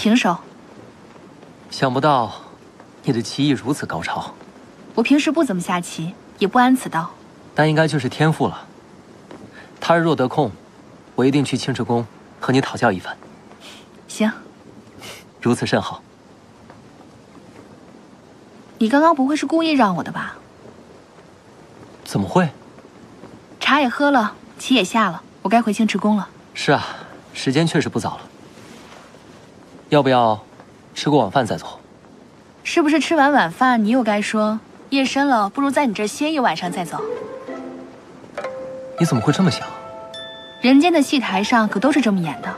平手。想不到你的棋艺如此高超。我平时不怎么下棋，也不谙此道。但应该就是天赋了。他日若得空，我一定去清池宫和你讨教一番。行，如此甚好。你刚刚不会是故意让我的吧？怎么会？茶也喝了，棋也下了，我该回清池宫了。是啊，时间确实不早了。要不要吃过晚饭再走？是不是吃完晚饭，你又该说夜深了，不如在你这儿歇一晚上再走？你怎么会这么想？人间的戏台上可都是这么演的。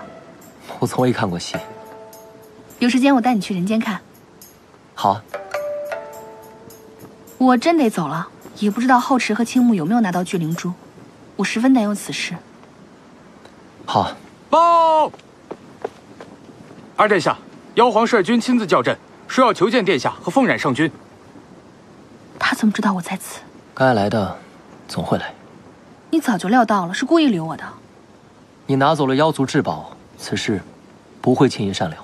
我从未看过戏。有时间我带你去人间看。好啊。我真得走了，也不知道后池和青木有没有拿到聚灵珠，我十分担忧此事。好，报，二殿下，妖皇率军亲自叫阵，说要求见殿下和凤染圣君。他怎么知道我在此？该来的总会来。你早就料到了，是故意留我的。你拿走了妖族至宝，此事不会轻易善了。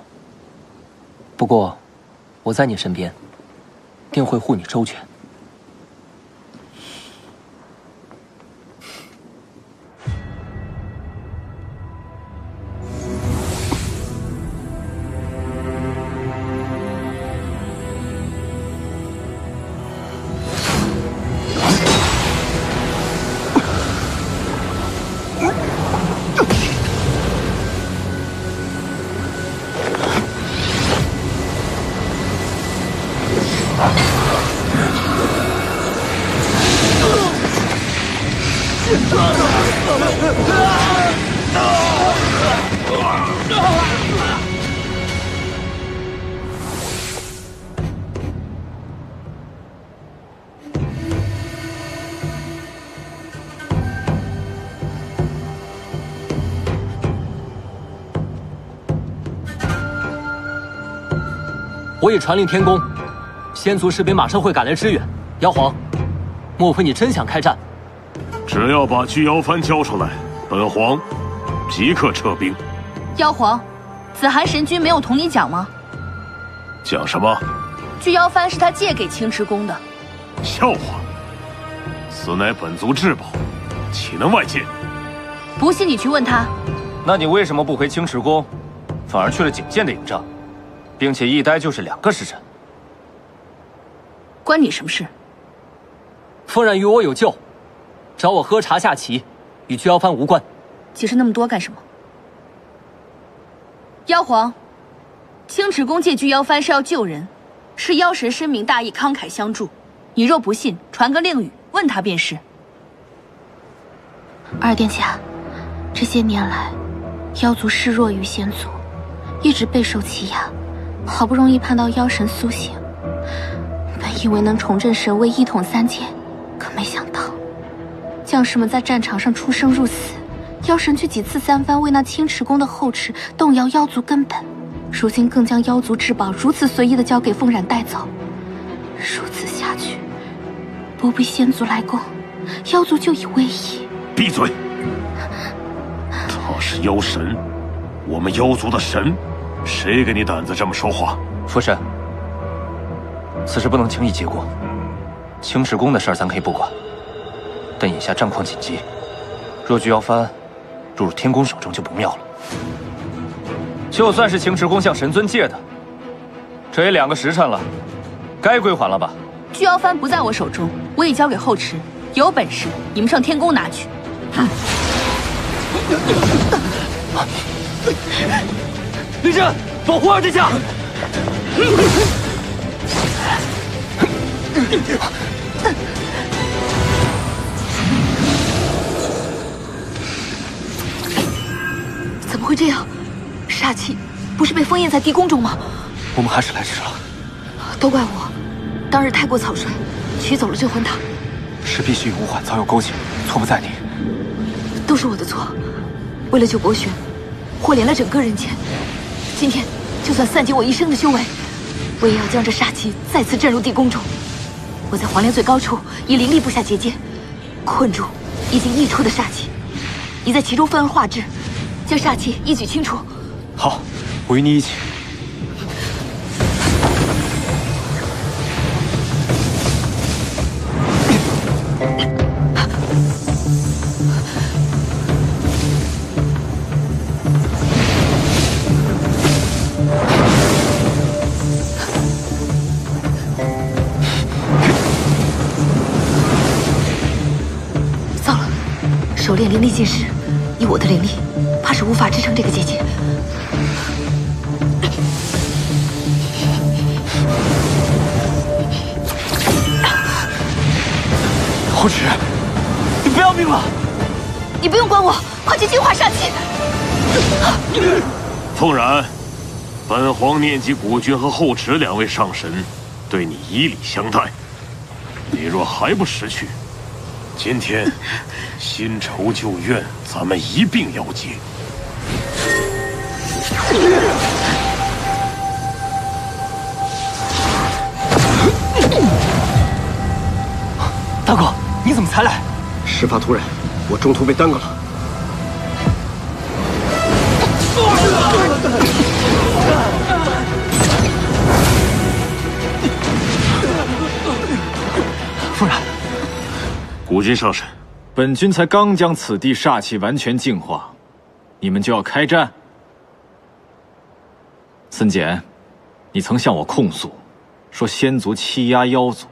不过，我在你身边，定会护你周全。传令天宫，仙族士兵马上会赶来支援。妖皇，莫非你真想开战？只要把巨妖幡交出来，本皇即刻撤兵。妖皇，子涵神君没有同你讲吗？讲什么？巨妖幡是他借给青池宫的。笑话！此乃本族至宝，岂能外借？不信你去问他。那你为什么不回青池宫，反而去了景剑的营帐？并且一待就是两个时辰，关你什么事？夫人与我有旧，找我喝茶下棋，与巨妖幡无关。解释那么多干什么？妖皇，青池宫借巨妖幡是要救人，是妖神深明大义，慷慨相助。你若不信，传个令语，问他便是。二殿下，这些年来，妖族示弱于仙族，一直备受欺压。好不容易盼到妖神苏醒，本以为能重振神威，一统三界，可没想到，将士们在战场上出生入死，妖神却几次三番为那青池宫的后池动摇妖族根本，如今更将妖族至宝如此随意的交给凤冉带走，如此下去，不必仙族来攻，妖族就已危矣。闭嘴！他是妖神，我们妖族的神。谁给你胆子这么说话？父神，此事不能轻易结果。青池宫的事儿咱可以不管，但眼下战况紧急，若巨妖幡落入天宫手中就不妙了。就算是青池宫向神尊借的，这也两个时辰了，该归还了吧？巨妖幡不在我手中，我已交给后池，有本事你们上天宫拿去。立正，保护二殿下。怎么会这样？煞气不是被封印在地宫中吗？我们还是来迟了。都怪我，当日太过草率，取走了镇魂塔。是必须与吴缓早有勾结，错不在你。都是我的错，为了救博玄，祸连了整个人间。今天就算散尽我一生的修为，我也要将这煞气再次震入地宫中。我在黄莲最高处以灵力布下结界，困住已经溢出的煞气。你在其中分而化之，将煞气一举清除。好，我与你一起。手炼灵力尽失，以我的灵力，怕是无法支撑这个结界。后池，你不要命了？你不用管我，快去净化煞气。凤然，本皇念及古君和后池两位上神对你以礼相待，你若还不识趣，今天新仇旧怨咱们一并要结。大哥，你怎么才来？事发突然，我中途被耽搁了。夫人，古君上神，本君才刚将此地煞气完全净化，你们就要开战？森简，你曾向我控诉，说仙族欺压妖族，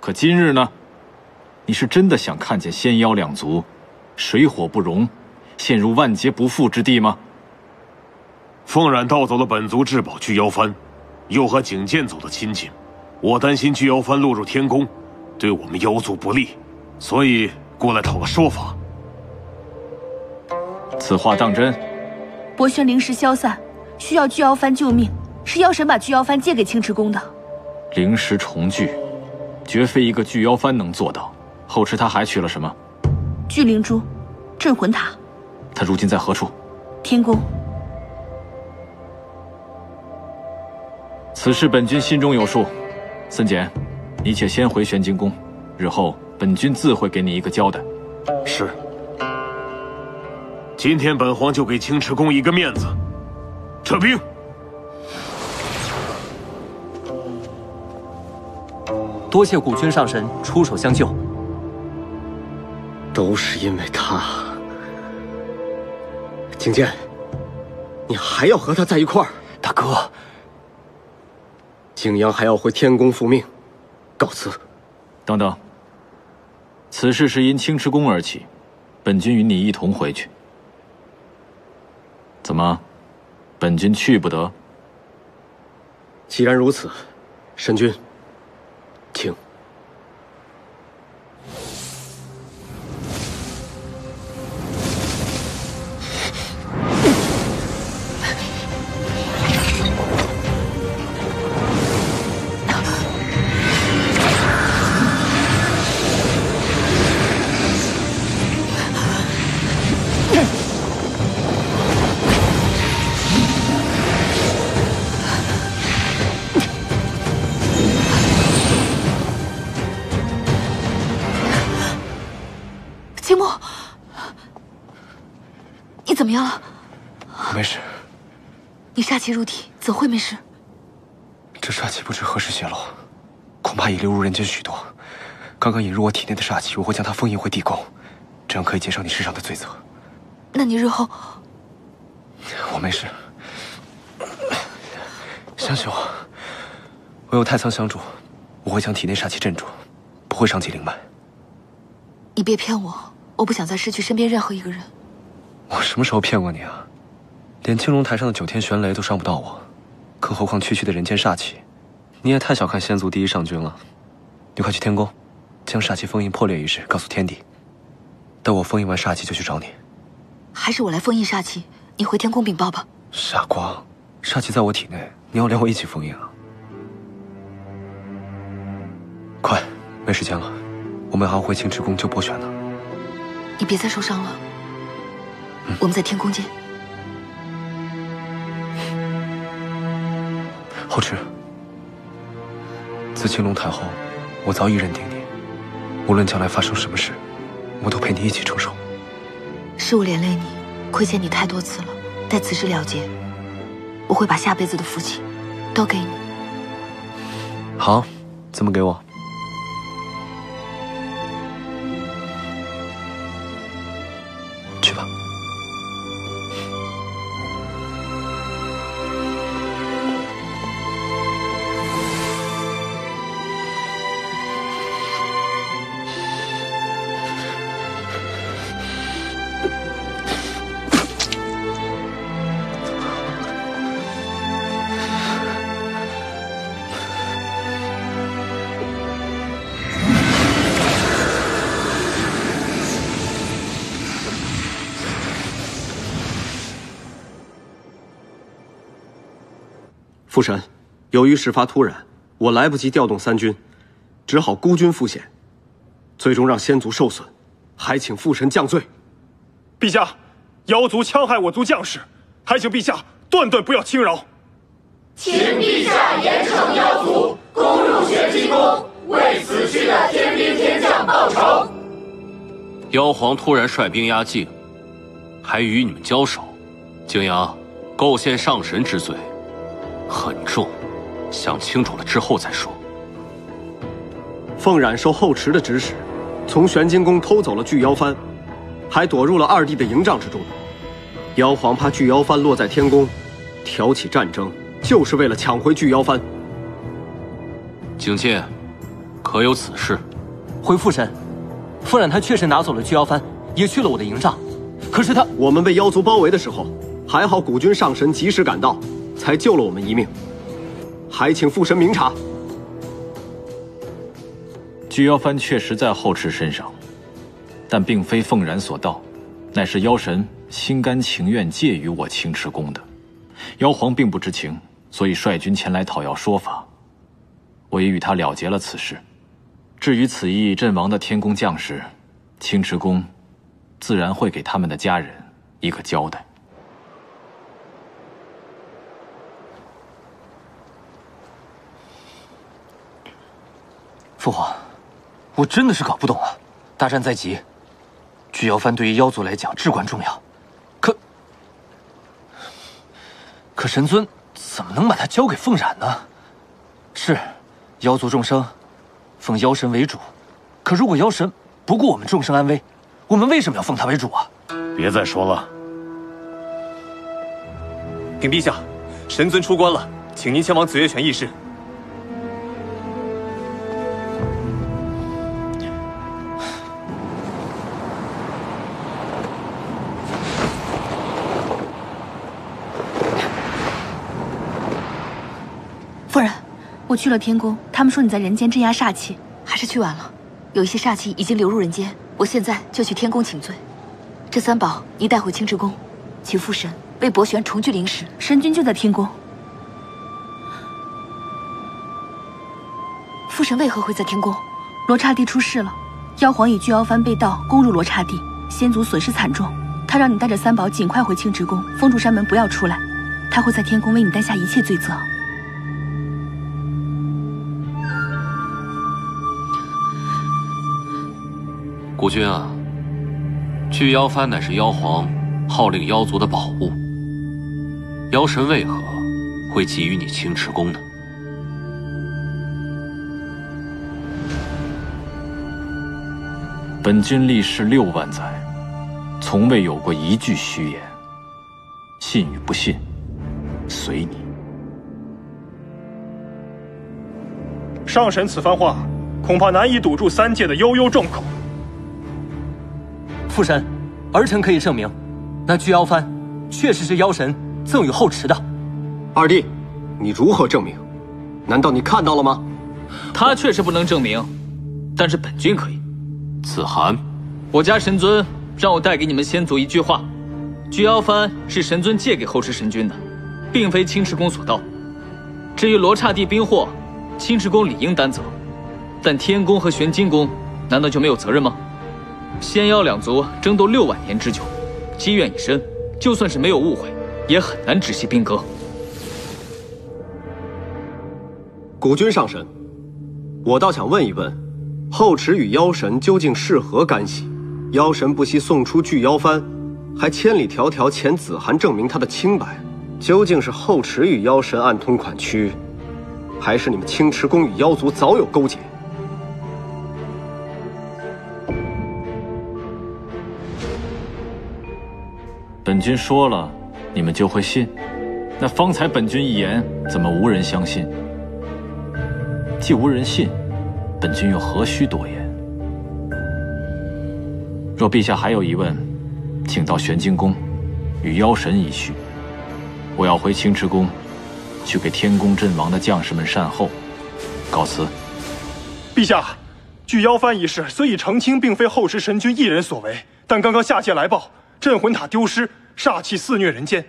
可今日呢？你是真的想看见仙妖两族水火不容，陷入万劫不复之地吗？凤染盗走了本族至宝巨妖幡，又和景剑走的亲近，我担心巨妖幡落入天宫，对我们妖族不利，所以过来讨个说法。此话当真？博轩灵石消散，需要巨妖幡救命，是妖神把巨妖幡借给青池宫的。灵石重聚，绝非一个巨妖幡能做到。后池他还取了什么？巨灵珠，镇魂塔。他如今在何处？天宫。此事本君心中有数。森简，你且先回玄晶宫，日后本君自会给你一个交代。是。今天本皇就给青池宫一个面子，撤兵。多谢古君上神出手相救。都是因为他，景剑，你还要和他在一块儿？大哥，景阳还要回天宫复命，告辞。等等，此事是因青池宫而起，本君与你一同回去。怎么，本君去不得？既然如此，神君，请。气入体，怎会没事？这煞气不知何时泄露，恐怕已流入人间许多。刚刚引入我体内的煞气，我会将它封印回地宫，这样可以减少你身上的罪责。那你日后……我没事。相信我，我有太仓相助，我会将体内煞气镇住，不会伤及灵脉。你别骗我，我不想再失去身边任何一个人。我什么时候骗过你啊？连青龙台上的九天玄雷都伤不到我，更何况区区的人间煞气？你也太小看仙族第一上君了。你快去天宫，将煞气封印破裂一事告诉天帝。待我封印完煞气就去找你。还是我来封印煞气，你回天宫禀报吧。傻瓜，煞气在我体内，你要连我一起封印啊？快，没时间了，我们还要回青池宫救博玄呢。你别再受伤了。我们在天宫见。后池，自青龙太后，我早已认定你，无论将来发生什么事，我都陪你一起承受。是我连累你，亏欠你太多次了。待此事了结，我会把下辈子的福气都给你。好，怎么给我？父神，由于事发突然，我来不及调动三军，只好孤军赴险，最终让仙族受损，还请父神降罪。陛下，妖族戕害我族将士，还请陛下断断不要轻饶。请陛下严惩妖族，攻入玄机宫，为死去的天兵天将报仇。妖皇突然率兵压境，还与你们交手，景阳构陷上神之罪，很重，想清楚了之后再说。凤染受后池的指使，从玄金宫偷走了巨妖幡，还躲入了二弟的营帐之中。妖皇怕巨妖幡落在天宫，挑起战争。就是为了抢回巨妖幡。景剑，可有此事？回父神，凤染他确实拿走了巨妖幡，也去了我的营帐。可是他，我们被妖族包围的时候，还好古君上神及时赶到，才救了我们一命。还请父神明察。巨妖幡确实在后池身上，但并非凤然所盗，乃是妖神心甘情愿借予我青池宫的。妖皇并不知情。所以率军前来讨要说法，我也与他了结了此事。至于此役阵亡的天宫将士，青池宫自然会给他们的家人一个交代。父皇，我真的是搞不懂啊！大战在即，巨妖幡对于妖族来讲至关重要，可可神尊。怎么能把它交给凤染呢？是，妖族众生奉妖神为主，可如果妖神不顾我们众生安危，我们为什么要奉他为主啊？别再说了。禀陛下，神尊出关了，请您前往紫月泉议事。我去了天宫，他们说你在人间镇压煞气，还是去晚了。有一些煞气已经流入人间，我现在就去天宫请罪。这三宝你带回清池宫，请父神为博玄重聚灵石。神君就在天宫。父神为何会在天宫？罗刹帝出事了，妖皇以巨妖幡被盗，攻入罗刹帝，先祖损失惨重。他让你带着三宝尽快回清池宫，封住山门，不要出来。他会在天宫为你担下一切罪责。国君啊，巨妖幡乃是妖皇号令妖族的宝物，妖神为何会给予你青池宫呢？本君历世六万载，从未有过一句虚言。信与不信，随你。上神此番话，恐怕难以堵住三界的悠悠众口。父神，儿臣可以证明，那巨妖幡确实是妖神赠予后池的。二弟，你如何证明？难道你看到了吗？他确实不能证明，但是本君可以。子涵，我家神尊让我带给你们先祖一句话：巨妖幡是神尊借给后池神君的，并非青池宫所盗。至于罗刹帝兵祸，青池宫理应担责，但天宫和玄金宫难道就没有责任吗？仙妖两族争斗六万年之久，积怨已深，就算是没有误会，也很难止息兵戈。古君上神，我倒想问一问，后池与妖神究竟是何干系？妖神不惜送出巨妖幡，还千里迢迢遣子涵证明他的清白，究竟是后池与妖神暗通款曲，还是你们青池宫与妖族早有勾结？君说了，你们就会信？那方才本君一言，怎么无人相信？既无人信，本君又何须多言？若陛下还有疑问，请到玄金宫，与妖神一叙。我要回青池宫，去给天宫阵亡的将士们善后。告辞。陛下，据妖幡一事虽已澄清，并非后世神君一人所为，但刚刚下界来报。镇魂塔丢失，煞气肆虐人间。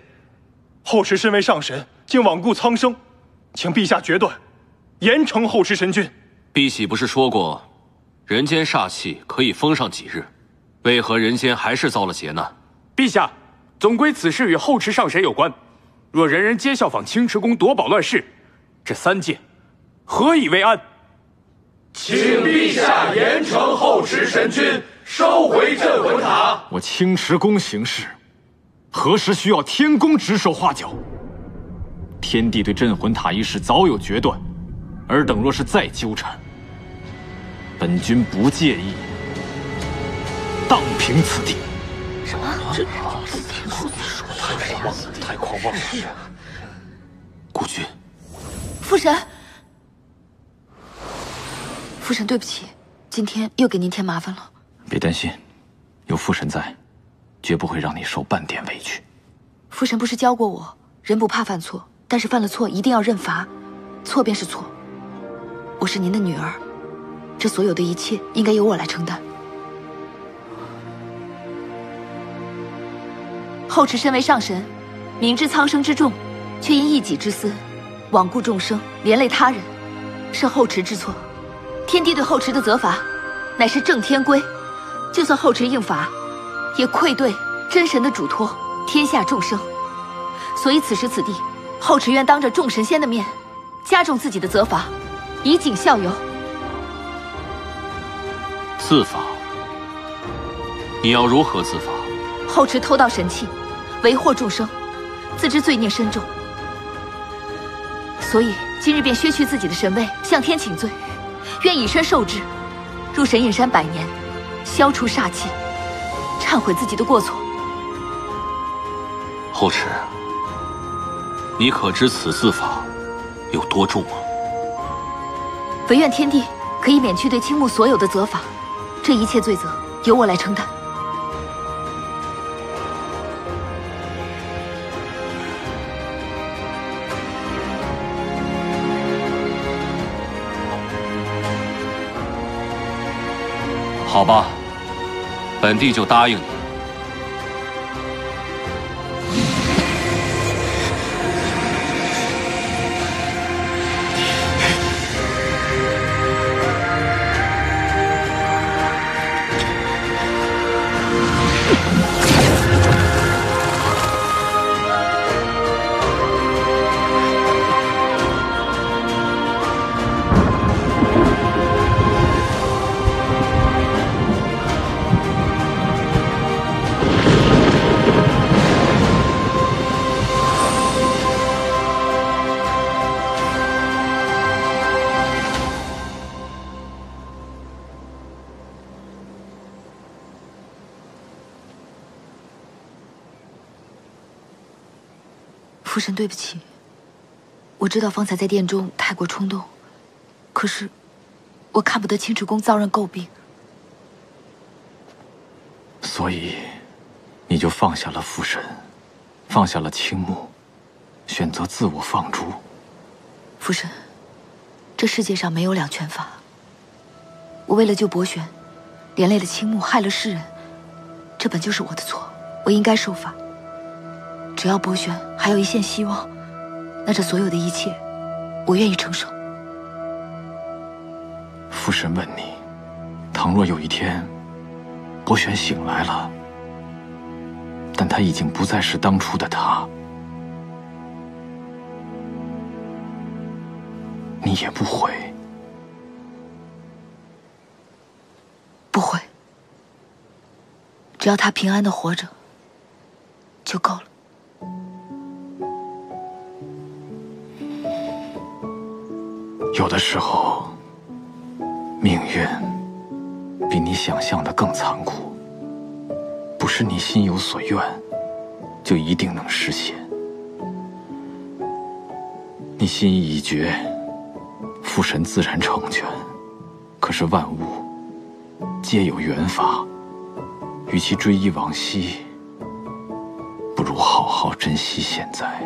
后池身为上神，竟罔顾苍生，请陛下决断，严惩后池神君。碧玺不是说过，人间煞气可以封上几日？为何人间还是遭了劫难？陛下，总归此事与后池上神有关。若人人皆效仿青池宫夺宝乱世，这三界何以为安？请陛下严惩后池神君，收回镇魂塔。我青池宫行事，何时需要天宫指手画脚？天帝对镇魂塔一事早有决断，尔等若是再纠缠，本君不介意荡平此地。什么？这太狂妄了，太狂妄了！孤君，父神。父神，对不起，今天又给您添麻烦了。别担心，有父神在，绝不会让你受半点委屈。父神不是教过我，人不怕犯错，但是犯了错一定要认罚，错便是错。我是您的女儿，这所有的一切应该由我来承担。后池身为上神，明知苍生之重，却因一己之私，罔顾众生，连累他人，是后池之错。天帝对后池的责罚，乃是正天规。就算后池应罚，也愧对真神的嘱托，天下众生。所以此时此地，后池愿当着众神仙的面，加重自己的责罚，以儆效尤。自罚？你要如何自罚？后池偷盗神器，为祸众生，自知罪孽深重，所以今日便削去自己的神位，向天请罪。愿以身受之，入神隐山百年，消除煞气，忏悔自己的过错。后池，你可知此自罚有多重吗？唯愿天地可以免去对青木所有的责罚，这一切罪责由我来承担。好吧，本帝就答应你。神，对不起。我知道方才在殿中太过冲动，可是我看不得清池宫遭人诟病，所以你就放下了父神，放下了青木，选择自我放逐。父神，这世界上没有两全法。我为了救博玄，连累了青木，害了世人，这本就是我的错，我应该受罚。只要博玄还有一线希望，那这所有的一切，我愿意承受。父神问你：倘若有一天，博玄醒来了，但他已经不再是当初的他，你也不悔？不会。只要他平安的活着，就够了。有的时候，命运比你想象的更残酷。不是你心有所愿，就一定能实现。你心意已决，父神自然成全。可是万物皆有缘法，与其追忆往昔，不如好好珍惜现在。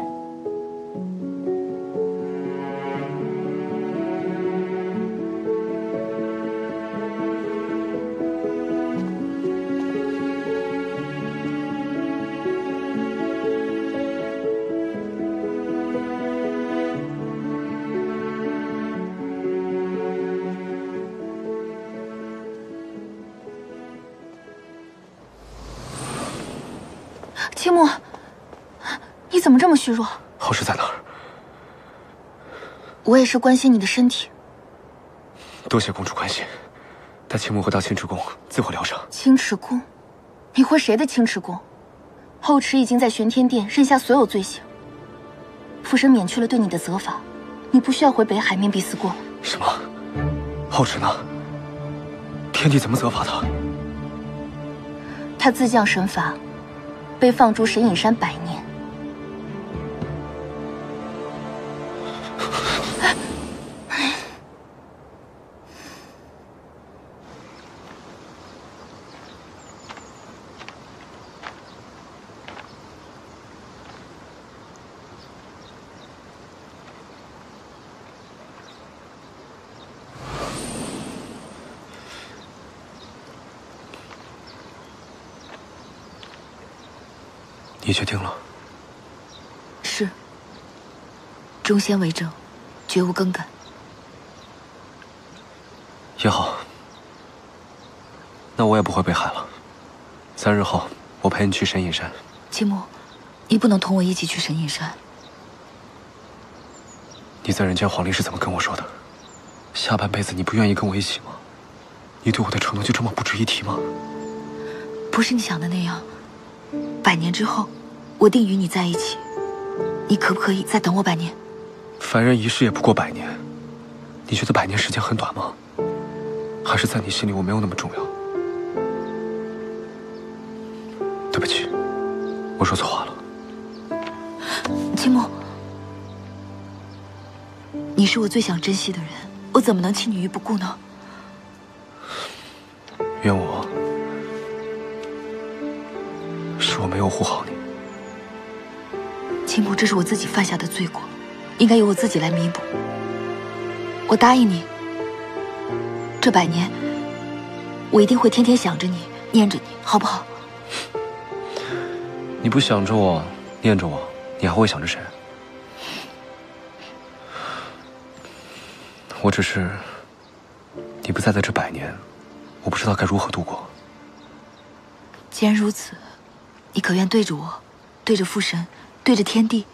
虚弱？后池在哪儿？我也是关心你的身体。多谢公主关心，待青木回到青池宫，自会疗伤。青池宫，你回谁的青池宫？后池已经在玄天殿认下所有罪行，父神免去了对你的责罚，你不需要回北海面壁思过了。什么？后池呢？天帝怎么责罚他？他自降神罚，被放逐神隐山百年。你决定了？是。忠先为证，绝无更改。也好，那我也不会被害了。三日后，我陪你去神隐山。季木，你不能同我一起去神隐山。你在人间皇陵是怎么跟我说的？下半辈子你不愿意跟我一起吗？你对我的承诺就这么不值一提吗？不是你想的那样。百年之后，我定与你在一起。你可不可以再等我百年？凡人一世也不过百年，你觉得百年时间很短吗？还是在你心里我没有那么重要？对不起，我说错话了。青木，你是我最想珍惜的人，我怎么能弃你于不顾呢？怨我，是我没有护好你。青木，这是我自己犯下的罪过，应该由我自己来弥补。我答应你，这百年，我一定会天天想着你，念着你，好不好？你不想着我，念着我，你还会想着谁？我只是，你不在的这百年，我不知道该如何度过。既然如此，你可愿对着我，对着父神，对着天地，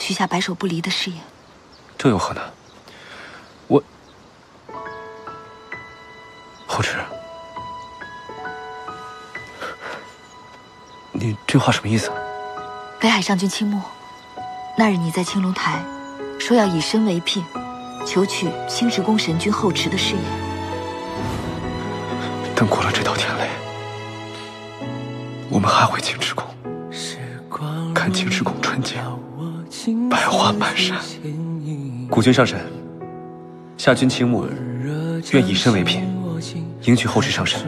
许下白首不离的誓言？这有何难？我，后池，你这话什么意思？北海上君青木，那日你在青龙台说要以身为聘，求取青池宫神君后池的誓言。等过了这道天雷，我们还会青池宫，看青池宫春景，百花满山。古君上神，下君青木愿以身为聘，迎娶后池上神。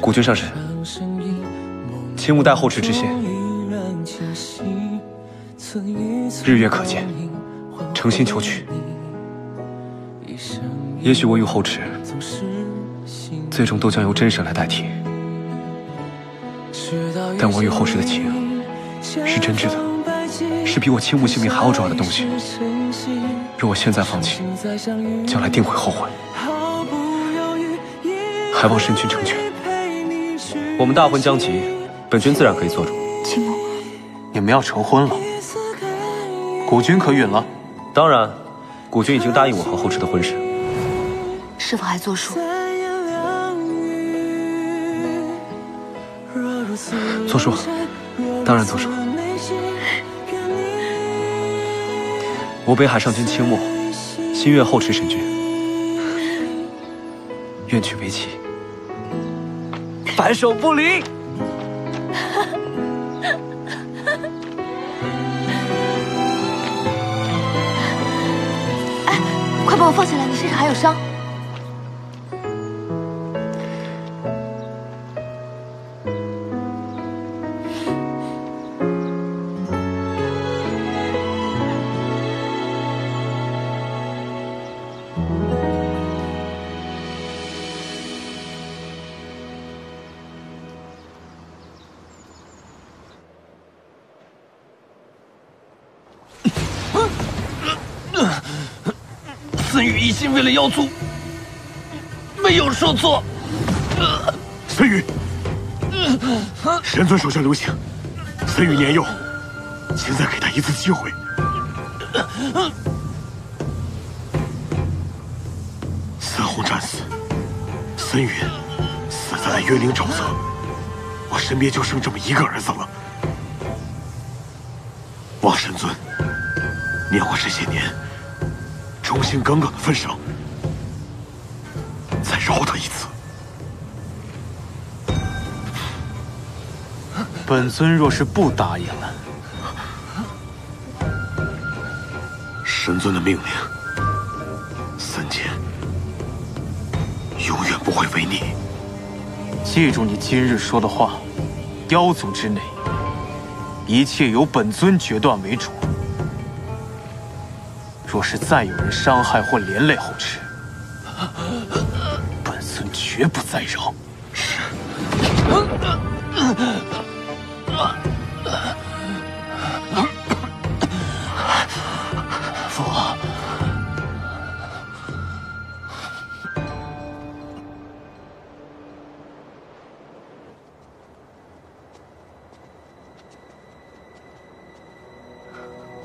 古君上神，青木待后池之心，日月可见，诚心求娶。也许我与后池，最终都将由真神来代替，但我与后池的情是真挚的，是比我倾慕性命还要重要的东西。若我现在放弃，将来定会后悔。还望神君成全。我们大婚将及，本君自然可以做主。青木，你们要成婚了，古君可允了？当然，古君已经答应我和后池的婚事。是否还作数？作数，当然作数。我北海上君青木，心愿后池神君，愿娶为妻。白首不离。哎，快把我放下来，你身上还有伤。心为了妖族，没有受挫。孙宇，神尊手下留情，孙宇年幼，请再给他一次机会。孙红战死，孙宇死在了渊灵沼泽，我身边就剩这么一个儿子了。望神尊，念我这些年心耿耿的份上，再饶他一次。本尊若是不答应了，神尊的命令，三剑永远不会违逆。记住你今日说的话，妖族之内，一切由本尊决断为主。若是再有人伤害或连累后池，本尊绝不再饶。是。父王，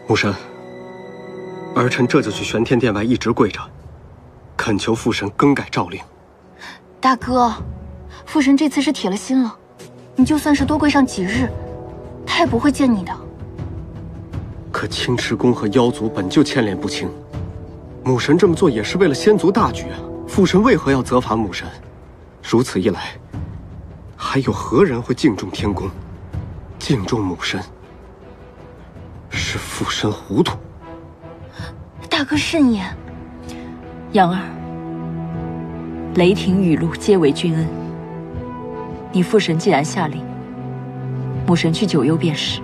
木神，儿臣这就去玄天殿外一直跪着，恳求父神更改诏令。大哥，父神这次是铁了心了，你就算是多跪上几日，他也不会见你的。可青池宫和妖族本就牵连不清，母神这么做也是为了仙族大局啊！父神为何要责罚母神？如此一来，还有何人会敬重天宫、敬重母神？是父神糊涂。大哥慎言。杨儿，雷霆雨露皆为君恩。你父神既然下令，母神去九幽便是。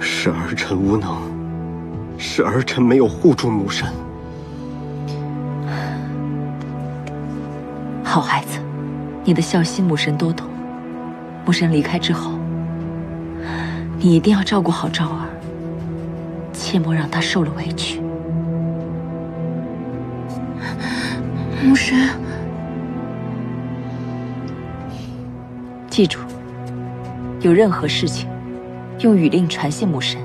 是儿臣无能，是儿臣没有护住母神。好孩子，你的孝心母神多懂。母神离开之后，你一定要照顾好昭儿，切莫让她受了委屈。母神，记住，有任何事情。用语令传信母神，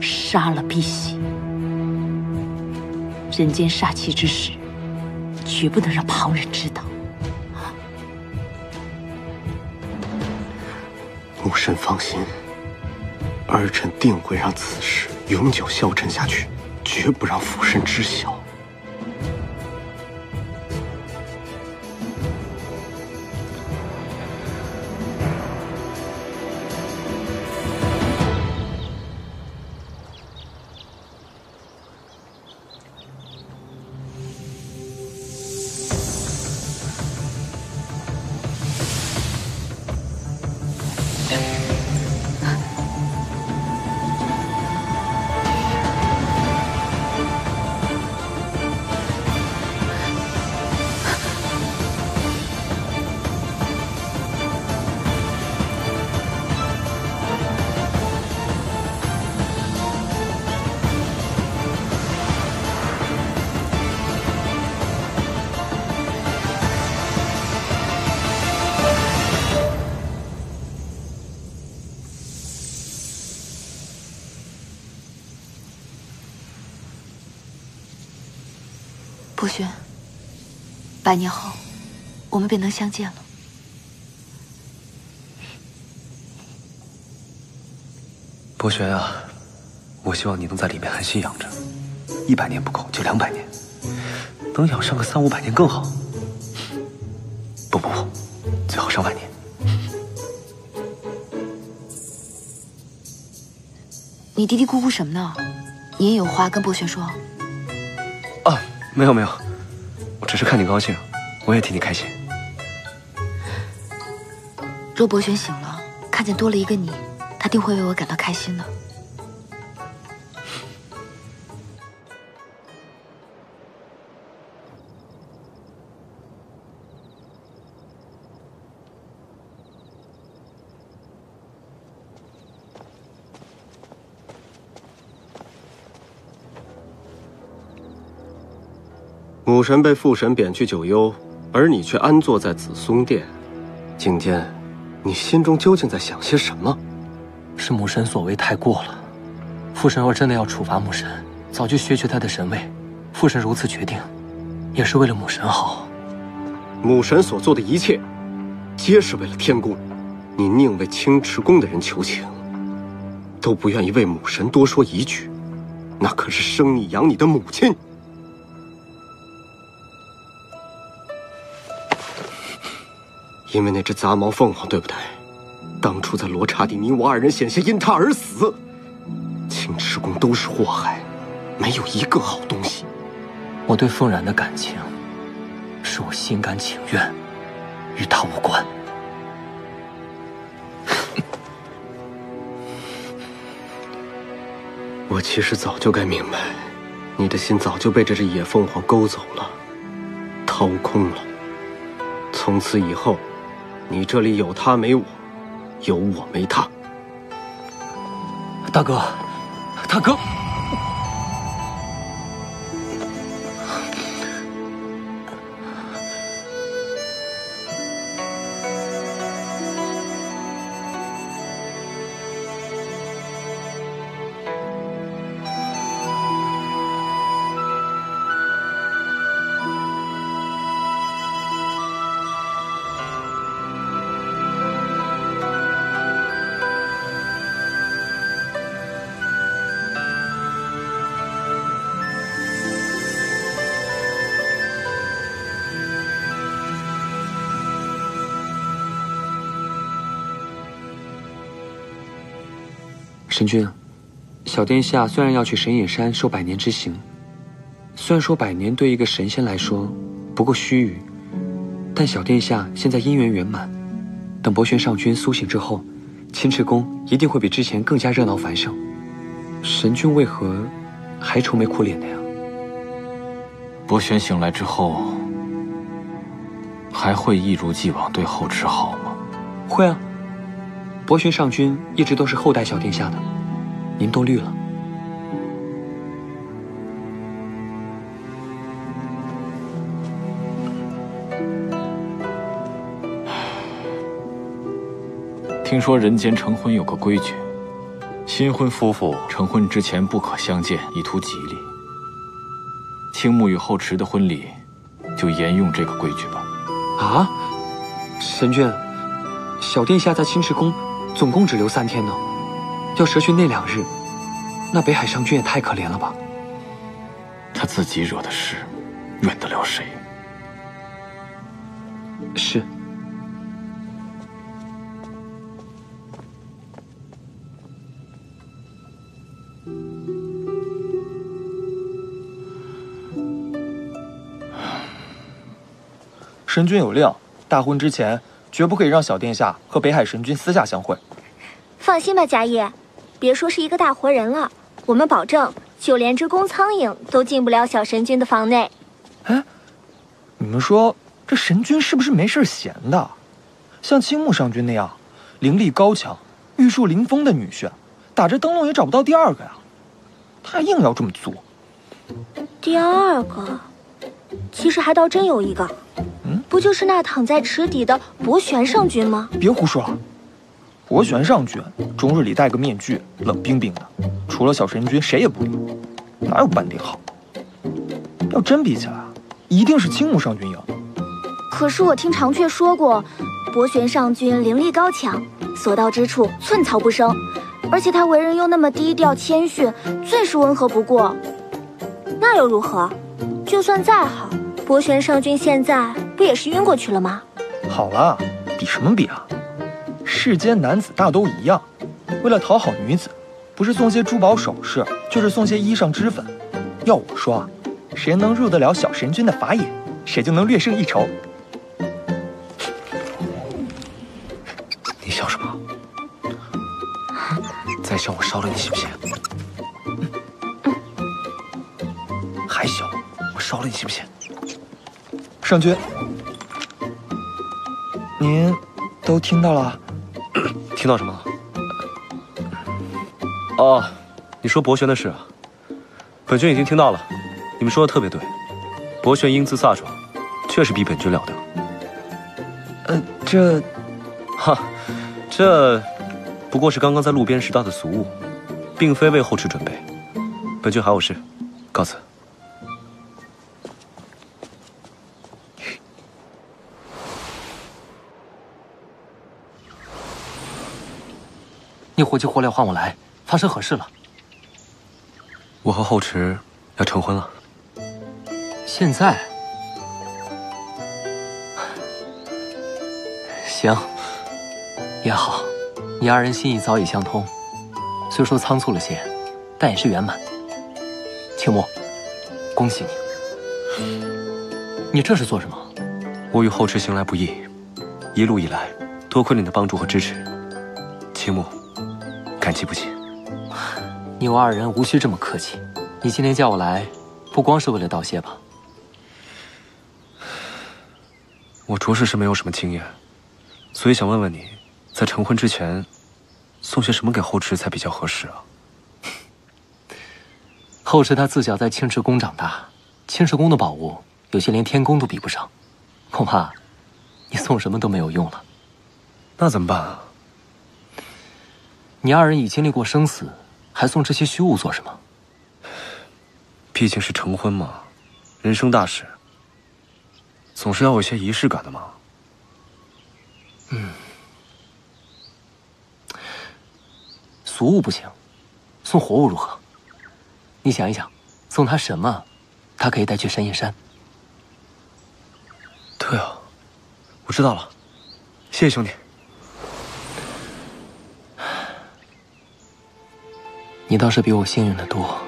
杀了碧玺。人间煞气之事，绝不能让旁人知道。母神放心，儿臣定会让此事永久消沉下去，绝不让父神知晓。百年后，我们便能相见了。博轩啊，我希望你能在里面安心养着，一百年不够就两百年，能养上个三五百年更好。不不不，最好上万年。你嘀嘀咕咕什么呢？你也有话跟博轩说？啊。没有没有，我只是看你高兴，我也替你开心。若博轩醒了，看见多了一个你，他定会为我感到开心的。母神被父神贬去九幽，而你却安坐在紫松殿。景天，你心中究竟在想些什么？是母神所为太过了。父神若真的要处罚母神，早就削去他的神位。父神如此决定，也是为了母神好。母神所做的一切，皆是为了天宫。你宁为青池宫的人求情，都不愿意为母神多说一句。那可是生你养你的母亲。因为那只杂毛凤凰，对不对？当初在罗刹地，你我二人险些因他而死。青池宫都是祸害，没有一个好东西。我对凤然的感情，是我心甘情愿，与他无关。我其实早就该明白，你的心早就被这只野凤凰勾走了，掏空了。从此以后。你这里有他没我，有我没他。大哥，大哥。神君，小殿下虽然要去神隐山受百年之刑，虽然说百年对一个神仙来说不过须臾，但小殿下现在姻缘圆满，等博玄上君苏醒之后，青池宫一定会比之前更加热闹繁盛。神君为何还愁眉苦脸的呀？博玄醒来之后，还会一如既往对后池好吗？会啊。博玄上君一直都是厚待小殿下的，您多虑了。听说人间成婚有个规矩，新婚夫妇成婚之前不可相见，以图吉利。青木与后池的婚礼，就沿用这个规矩吧。啊，神君，小殿下在青池宫。总共只留三天呢，要折去那两日，那北海上君也太可怜了吧。他自己惹的事，怨得了谁？是。神君有令，大婚之前。绝不可以让小殿下和北海神君私下相会。放心吧，贾野，别说是一个大活人了，我们保证，就连只公苍蝇都进不了小神君的房内。哎，你们说这神君是不是没事闲的？像青木上君那样灵力高强、玉树临风的女婿，打着灯笼也找不到第二个呀。他还硬要这么做。第二个，其实还倒真有一个。嗯不就是那躺在池底的博玄上君吗？别胡说了，博玄上君终日里戴个面具，冷冰冰的，除了小神君谁也不理，哪有半点好？要真比起来，一定是青木上君赢。可是我听长雀说过，博玄上君灵力高强，所到之处寸草不生，而且他为人又那么低调谦逊，最是温和不过。那又如何？就算再好。博玄上君现在不也是晕过去了吗？好了，比什么比啊？世间男子大都一样，为了讨好女子，不是送些珠宝首饰，就是送些衣裳脂粉。要我说啊，谁能入得了小神君的法眼，谁就能略胜一筹。你笑什么？再笑我烧了你信不信？还笑？我烧了你信不信？上君，您都听到了？听到什么？哦，你说博玄的事啊？本君已经听到了。你们说的特别对，博玄英姿飒爽，确实比本君了得。呃，这，哈，这不过是刚刚在路边拾到的俗物，并非为后池准备。本君还有事，告辞。你火急火燎唤我来，发生何事了？我和后池要成婚了。现在？行，也好，你二人心意早已相通，虽说仓促了些，但也是圆满。青木，恭喜你！你这是做什么？我与后池行来不易，一路以来多亏了你的帮助和支持，青木，感激不尽。你我二人无需这么客气。你今天叫我来，不光是为了道谢吧？我着实是没有什么经验，所以想问问你，在成婚之前，送些什么给后池才比较合适啊？后池他自小在青池宫长大，青池宫的宝物有些连天宫都比不上，恐怕你送什么都没有用了。那怎么办啊？你二人已经历过生死，还送这些虚物做什么？毕竟是成婚嘛，人生大事，总是要有些仪式感的嘛。嗯，俗物不行，送活物如何？你想一想，送他什么，他可以带去神隐山？对啊，我知道了，谢谢兄弟。你倒是比我幸运的多。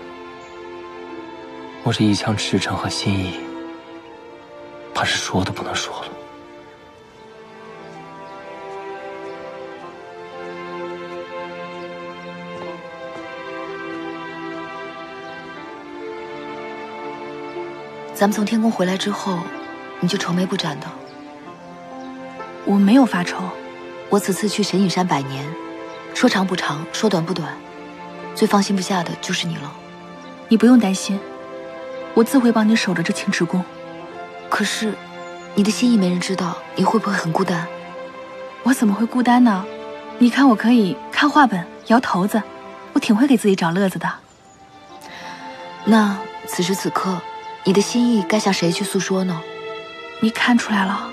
我这一腔赤诚和心意，怕是说都不能说了。咱们从天宫回来之后，你就愁眉不展的。我没有发愁。我此次去神隐山百年，说长不长，说短不短，最放心不下的就是你了。你不用担心，我自会帮你守着这青池宫。可是，你的心意没人知道，你会不会很孤单？我怎么会孤单呢？你看，我可以看画本、摇骰子，我挺会给自己找乐子的。那此时此刻，你的心意该向谁去诉说呢？你看出来了，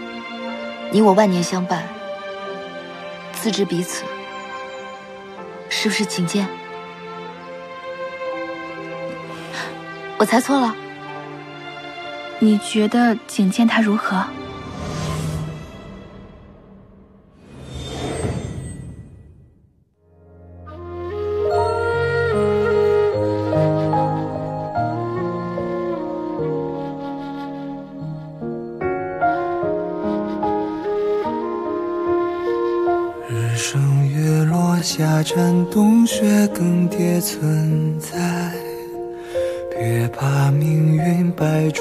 你我万年相伴，自知彼此，是不是请见？我猜错了。你觉得景见他如何？日升月落下战冬雪更迭存在，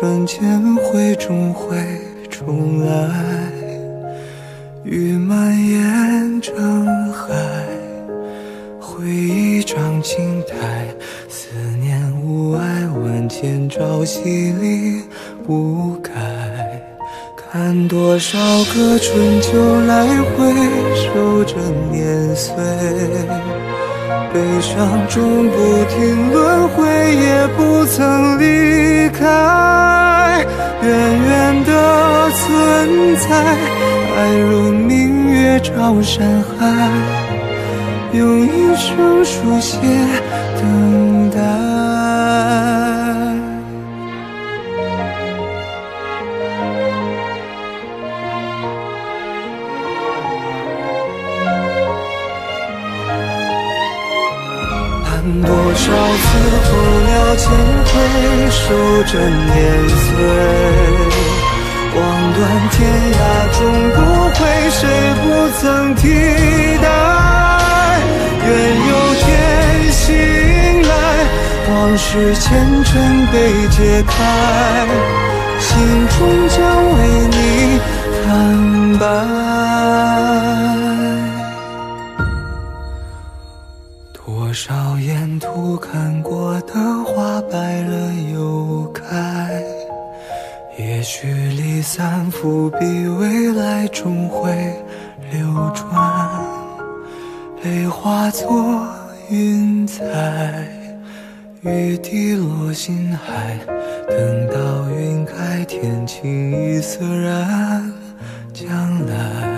转千回终会重来。雨蔓延成海，回忆长青苔，思念无碍，万千朝夕里不改。看多少个春秋来回，守着年岁，悲伤终不停轮回，也不曾离存在，爱如明月照山海，用一生书写等待。盼多少次候鸟迁回，数着年岁。断天涯终不悔，谁不曾替代？愿有天醒来，往事前尘被解开，心中将为你坦白。多少沿途看过离散伏笔，未来终会流转，泪化作云彩，雨滴落心海。等到云开，天晴一色染，将来